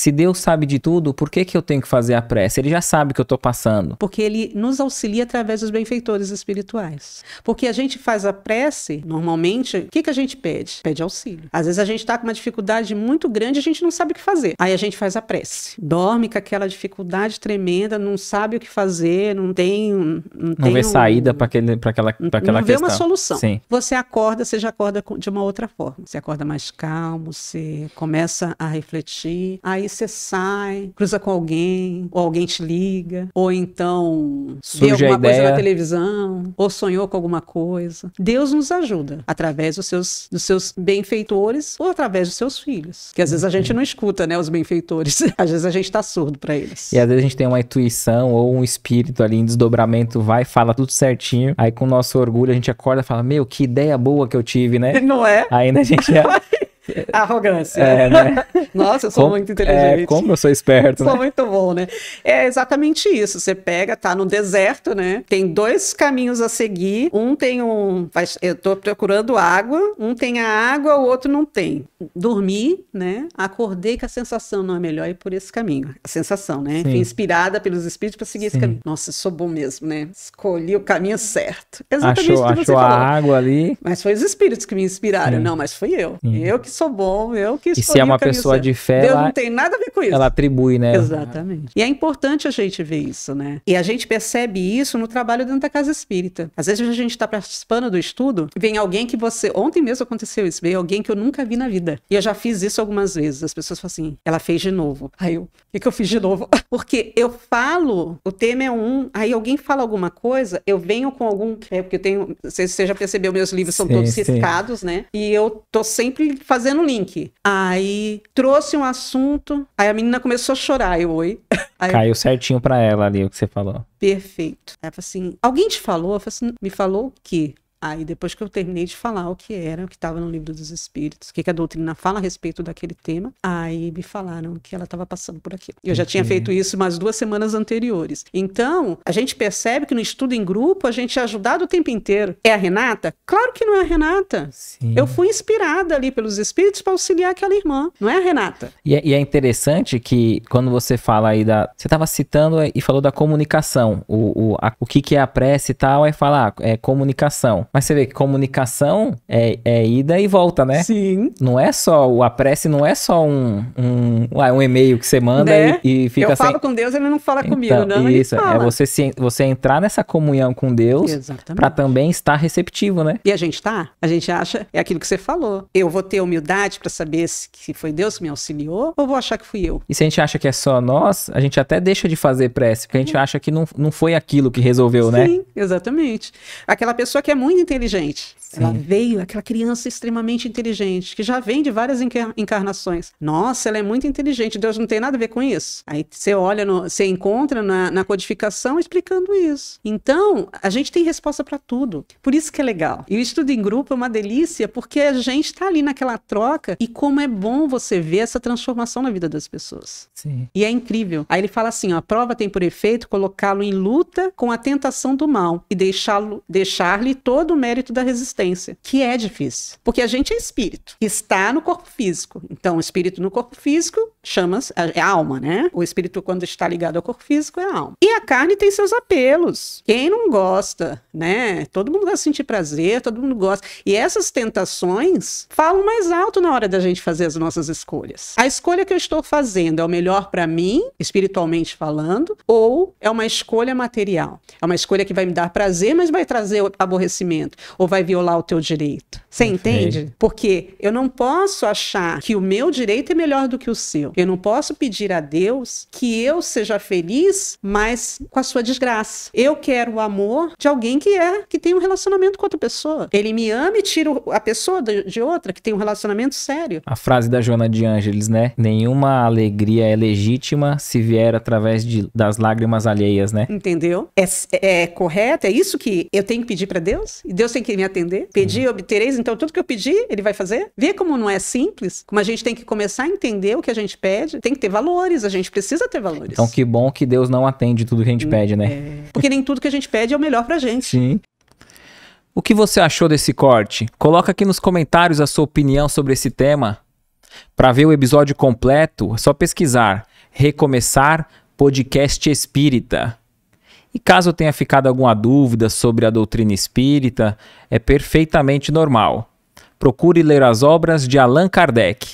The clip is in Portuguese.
Se Deus sabe de tudo, por que, que eu tenho que fazer a prece? Ele já sabe que eu estou passando. Porque ele nos auxilia através dos benfeitores espirituais. Porque a gente faz a prece, normalmente, o que, que a gente pede? Pede auxílio. Às vezes a gente está com uma dificuldade muito grande, a gente não sabe o que fazer. Aí a gente faz a prece. Dorme com aquela dificuldade tremenda, não sabe o que fazer, não tem. Não, Não tem vê um- saída para aquela, pra aquela, pra aquela não vê questão. uma solução. Sim. Você acorda, você já acorda de uma outra forma. Você acorda mais calmo, você começa a refletir, aí você sai, cruza com alguém, ou alguém te liga, ou então vê Surge a alguma coisa na televisão, ou sonhou com alguma coisa. Deus nos ajuda através dos seus, dos seus benfeitores ou através dos seus filhos. Que às vezes a gente não escuta, né, os benfeitores. Às vezes a gente tá surdo para eles. E às vezes a gente tem uma intuição ou um espírito ali em desdobramento, vai, fala tudo certinho. Aí com o nosso orgulho a gente acorda e fala: Meu, que ideia boa que eu tive, né? Não é? Ainda a gente é, Arrogância. é, né? Nossa, eu sou Como- muito inteligente. É, como eu sou esperto, Sou né? muito bom, né? É exatamente isso. Você pega, tá no deserto, né? Tem dois caminhos a seguir. Um tem um. Eu tô procurando água. Um tem a água, o outro não tem. Dormi, né? Acordei que a sensação não é melhor ir por esse caminho. A sensação, né? Fui inspirada pelos espíritos para seguir esse Sim. caminho. Nossa, eu sou bom mesmo, né? Escolhi o caminho certo. Exatamente Achou, o que você achou a falou. água ali. Mas foi os espíritos que me inspiraram. Sim. Não, mas fui eu. Sim. Eu que sou bom, eu que E se é uma pessoa certo. de fé, Deus ela, não tem nada a ver com isso. ela atribui, né? Exatamente. E é importante a gente ver isso, né? E a gente percebe isso no trabalho dentro da casa espírita. Às vezes a gente está participando do estudo, vem alguém que você. Ontem mesmo aconteceu isso, veio alguém que eu nunca vi na vida. E eu já fiz isso algumas vezes. As pessoas falam assim, ela fez de novo. Aí eu, o que, que eu fiz de novo? Porque eu falo, o tema é um, aí alguém fala alguma coisa, eu venho com algum. É, porque eu tenho. Você, você já percebeu, meus livros são Sim, todos sim. riscados, né? E eu tô sempre fazendo link. Aí trouxe um assunto, aí a menina começou a chorar. Eu, oi. Aí eu, Caiu certinho pra ela ali o que você falou. perfeito. Aí ela falou assim: alguém te falou? Eu falei assim, me falou o quê? Aí depois que eu terminei de falar o que era, o que estava no livro dos espíritos, o que, que a doutrina fala a respeito daquele tema, aí me falaram que ela estava passando por aquilo. Eu já tinha feito isso umas duas semanas anteriores. Então, a gente percebe que no estudo em grupo a gente é ajudado o tempo inteiro. É a Renata? Claro que não é a Renata. Sim. Eu fui inspirada ali pelos espíritos para auxiliar aquela irmã, não é a Renata. E é, e é interessante que quando você fala aí da. Você estava citando e falou da comunicação, o, o, a- o que, que é a prece e tal, aí fala, ah, é comunicação. Mas você vê que comunicação é, é ida e volta, né? Sim. Não é só, o- a prece não é só um, um, ué, um e-mail que você manda Né? e, e fica eu sem. falo com Deus, ele não fala comigo, Então, não. ele isso, é você, se, você entrar nessa comunhão com Deus para também estar receptivo, né? E a gente tá? A gente acha, é aquilo que você falou. Eu vou ter humildade para saber se, se foi Deus que me auxiliou ou vou achar que fui eu? E se a gente acha que é só nós, a gente até deixa de fazer prece, porque a gente acha que não, não foi aquilo que resolveu, né? Sim, exatamente. Aquela pessoa que é muito inteligente. Sim. Ela veio, aquela criança extremamente inteligente, que já vem de várias encar- encarnações. Nossa, ela é muito inteligente, Deus não tem nada a ver com isso. Aí você olha, no- você encontra na, na codificação explicando isso. Então, a gente tem resposta para tudo. Por isso que é legal. E o estudo em grupo é uma delícia, porque a gente está ali naquela troca e como é bom você ver essa transformação na vida das pessoas. Sim. E é incrível. Aí ele fala assim: ó, a prova tem por efeito colocá-lo em luta com a tentação do mal e deixá-lo, deixar-lhe todo o mérito da resistência, que é difícil. Porque a gente é espírito, está no corpo físico. Então, espírito no corpo físico chama-se é a alma, né? O espírito, quando está ligado ao corpo físico, é alma. E a carne tem seus apelos. Quem não gosta, né? Todo mundo vai sentir prazer, todo mundo gosta. E essas tentações falam mais alto na hora da gente fazer as nossas escolhas. A escolha que eu estou fazendo é o melhor para mim, espiritualmente falando, ou é uma escolha material? É uma escolha que vai me dar prazer, mas vai trazer aborrecimento, ou vai violar o teu direito. Você entende? Porque eu não posso achar que o meu direito é melhor do que o seu. Eu não posso pedir a Deus que eu seja feliz, mas com a sua desgraça. Eu quero o amor de alguém que é que tem um relacionamento com outra pessoa. Ele me ama e tira a pessoa de, outra que tem um relacionamento sério. A frase da Joana de Ângeles, né? Nenhuma alegria é legítima se vier através de, das lágrimas alheias, né? Entendeu? É, é correto? É isso que eu tenho que pedir para Deus? E Deus tem que me atender? Pedir e obtereis, então tudo que eu pedir, ele vai fazer? Vê como não é simples? Como a gente tem que começar a entender o que a gente pede, tem que ter valores, a gente precisa ter valores. Então que bom que Deus não atende tudo que a gente é. pede, né? É. Porque nem tudo que a gente pede é o melhor pra gente. Sim. O que você achou desse corte? Coloca aqui nos comentários a sua opinião sobre esse tema. Para ver o episódio completo, é só pesquisar Recomeçar Podcast Espírita. E caso tenha ficado alguma dúvida sobre a doutrina espírita, é perfeitamente normal. Procure ler as obras de Allan Kardec.